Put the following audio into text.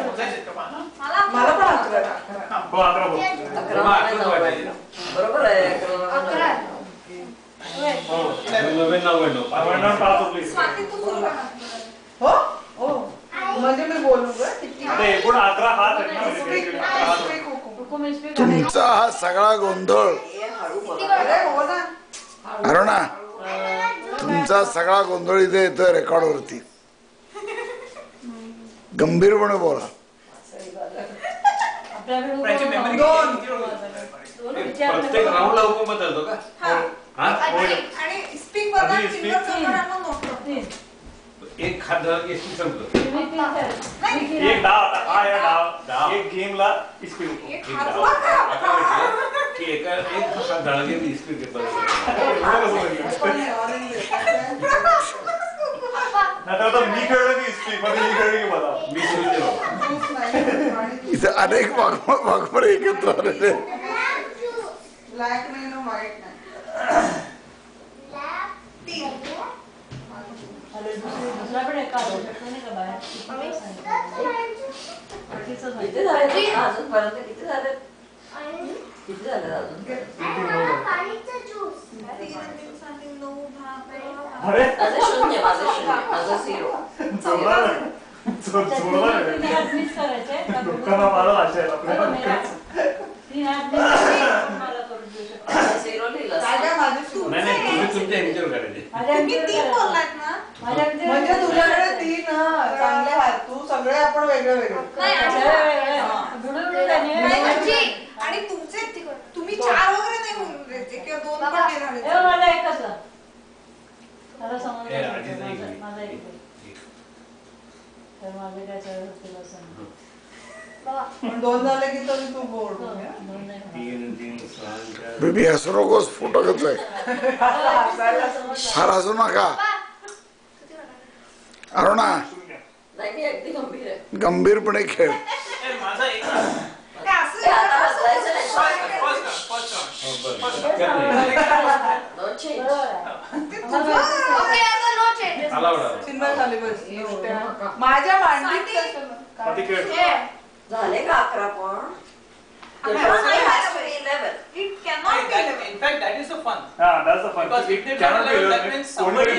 मला? मला पण अकरा अकरा. हो अकरा बोल अकरा मग नाही अकराच नव्वद. वाटायचे ना. बरोबर आहे अकरा अकरा. हो नव्याण्णव नव्याण्णव नव्याण्णव टाळतो प्लीज स्वाती तू सुरू कर. हो हो म्हणजे मी बोलू ग किती आता एकूण अकरा हात आहेत ना म्हणजे Speak, काही- अकरा हात आहेत. speak, हुकूम. हुकूम स्पीक तुमचा हा सगळा गोंधळ हे हळू बोला अरे हो ना अरुणा तुमचा सगळा गोंधळ इथे येतोय रेकॉर्डवरती गंभीरपणे बोला? प्रत्येक राऊंडला हुकूम बदलतो का? हा. एक हात एसटी संपलं एक डाव आता हा या डाव. डाव. एक गेमला डाव. आता म्हटलं की एका एक हात आता मी कळलं की इथे अनेक वाघ- वाघमारे एकत्र आलेले किती. झाले. अजूनपर्यंत किती झाले. किती झाले? अजून तीन, अरे. माझे शून्य माझे शून्य माझं झिरो. तीन हात miss करायचे. का बघू? नाही. माझा- एक. तर माझे काय चार असं. नाही. पण दोन झाले की तरी तू बोर्ड दोन नाही होणार. तीन तीन सहा चार. बेबी हसू नकोस फुटकच आहे फार हसू नका. अरुणा. नाही मी अगदी गंभीर आहे. गंभीरपणे खेळ. ए, माझा एक आता नाही. हो, बरं. काय नाही. Change. चिन्ह झाली बस माझ्या मांडीत कसं- Yeah. झाले का अकरा पण. Eleven It cannot be eleven. In fact, that is the fun. हा that's the fun. Because if they Cannot be eleven, that eleven. means somebody